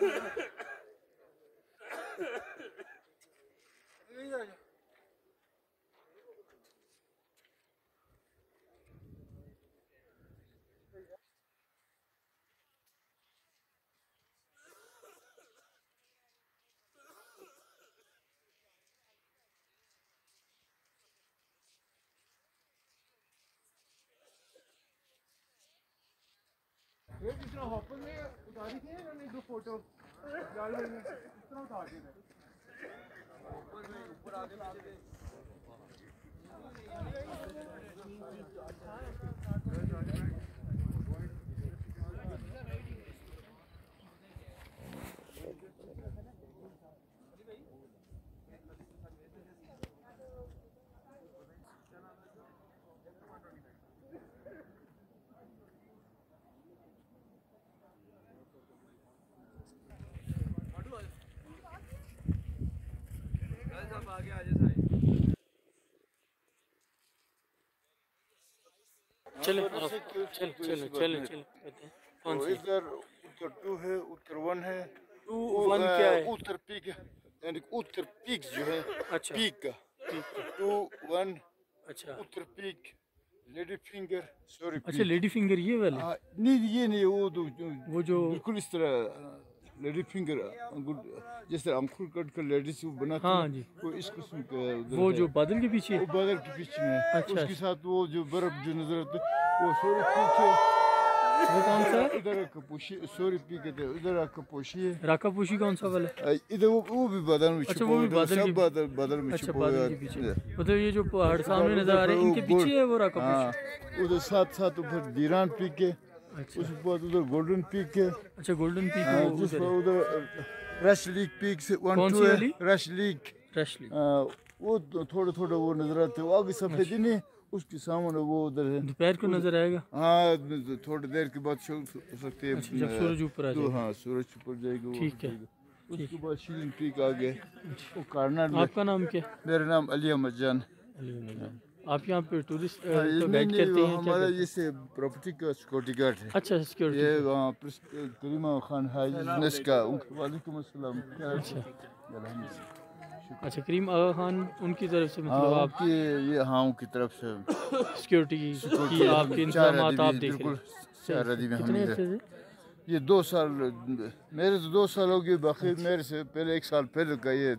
Yeah. اتاری تھی دو photo اتار دیتے ہیں اوپر آگے اوپر آگے اس طرح اتار دیتے ہیں آگے چلے چلے چلے چلے ادھر ہے ون ہے۔ ون کیا ہے؟ یعنی جو ہے اچھا۔ کا۔ ون اچھا۔ لیڈی فنگر سوری اچھا لیڈی فنگر یہ والا ہاں، نہیں یہ نہیں وہ جو وہ جو بالکل اس طرح لیڈی فنگر جس طرح انکھل کٹ کر لیڈیز کو بناتے ہاں ہیں جی۔ وہ اس قسم کا وہ۔ جو بادل کے پیچھے؟ وہ بادل کے پیچھے میں۔ اچھا، اس کے ساتھ وہ جو برف جو نظر آتے وہ سوری پیچھے۔ وہ کون سا؟ ہے ادھر کا پوشی سوری پی ہیں ادھر کا پوشی ہے۔ راکا پوشی کون سا والا؟ ہے ادھر وہ وہ بھی بادل میں اچھا، چھپا وہ بھی ہوا ہے، سب کے- بادل بادل میں اچھا چھپا بادل ہوا کے ہے۔ مطلب یہ جو پہاڑ سامنے نظر آ رہے ہیں ان کے پیچھے ہے وہ راکا ہاں۔ پوشی؟ ادھر ساتھ ساتھ اوپر دیران ہے اچھا اس کے بعد ادھر گولڈن پیک ہے اچھا گولڈن پیک ہاں، جس پر ہے۔ ادھر رش لیک پیک سے ون ٹو ہے؟ رش لیک ریشلی ہاں، وہ تھوڑے تھوڑے وہ نظر آتے ہیں۔ وہ آگے اچھا۔ سفید نہیں اس کے سامنے وہ ادھر ہے۔ دوپہر کو نظر آئے گا؟ ہاں تھوڑی دیر کے بعد ہو سکتے ہیں اچھا، جب سورج اوپر آ جائے۔ گا ہاں سورج اوپر جائے گا ٹھیک ہے۔ اس کے بعد شیرین پیک آ گئے وہ کارنر میں آپ کا نام کیا؟ میرا نام علی احمد جان۔ علی احمد جان۔ آپ یہاں پہ ٹورسٹ ہاں، گائیڈ نہیں کرتے ہیں ہمارا یہ سے پراپرٹی کا سیکورٹی گارڈ ہے؟ اچھا سیکورٹی یہ وہاں کریمہ خان ہائی بزنس کا وعلیکم السلام ہے؟ للہ۔ اچھا۔ کریم آغا خان ان کی طرف سے ہاں مطلب ان آپ کی یہ ہاں ان کی طرف سے۔ سیکورٹی کی آپ کے چار انتظامات آپ دیکھ رہے ہیں۔ یہ دو سال میرے تو دو سال ہو گئے باقی میرے سے پہلے ایک سال پہلے کا یہ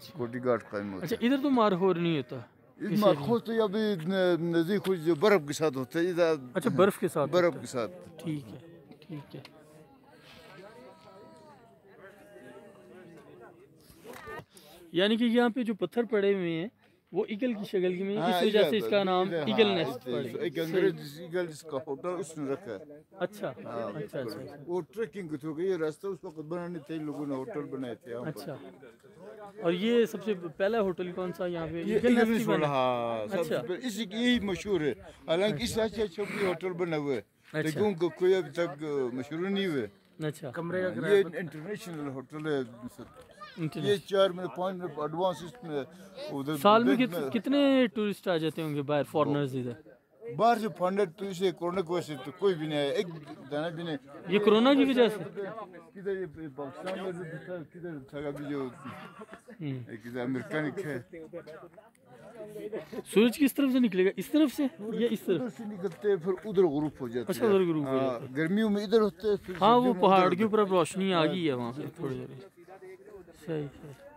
سیکورٹی گارڈ قائم ہوتا اچھا ادھر تو مار ہور نہیں ہوتا۔ خود تو ابھی نزدیک کچھ جو برف کے ساتھ ہوتا ہے اچھا برف کے ساتھ برف کے ساتھ۔ ٹھیک ہے ٹھیک ہے۔ یعنی کہ یہاں پہ جو پتھر پڑے ہوئے ہیں وہ ایگل کی شکل کی میں اس ہاں، وجہ سے اس کا نام ایگل ہاں، نیسٹ پڑے ایک انگریز ایگل جس کا ہوٹل اس نے رکھا ہے۔ اچھا اچھا اچھا وہ ٹریکنگ تو گئی راستہ اس وقت بنانے تھے لوگوں نے ہوٹل بنائے تھے اچھا۔ اور یہ سب سے پہلا ہوٹل کون سا یہاں پہ؟ ایگل نیسٹ بنا۔ ہاں سب سے اچھا۔ اسی کی یہی مشہور ہے۔ حالانکہ اس سے اچھے اچھے بھی ہوٹل بنا ہوئے اچھا۔ لیکن کو کوئی ابھی تک مشہور نہیں ہوئے۔ اچھا۔ یہ انٹرنیشنل ہوٹل ہے یہ چار میں پانچ میں ایڈوانس اس میں سال میں کتنے ٹورسٹ آ جاتے ہوں گے باہر فارنرز ادھر؟ باہر سے فنڈڈ تو اسے کورونا کی وجہ سے تو کوئی بھی نہیں آیا۔ ایک دانا بھی نہیں۔ یہ کرونا کی وجہ سے؟ کدھر یہ پاکستان میں بھی تھا کدھر تھا ابھی جو۔ کدھر امریکانک ہے سورج کس طرف سے نکلے گا؟ اس طرف سے یا اس طرف؟ سے نکلتے ہیں پھر ادھر غروب ہو جاتے اچھا ادھر غروب ہو ہاں گرمیوں میں ادھر ہوتے ہیں ہاں وہ پہاڑ کے اوپر اب روشنی آ گئی ہے وہاں پہ تھوڑی دیر۔ صحیح صحیح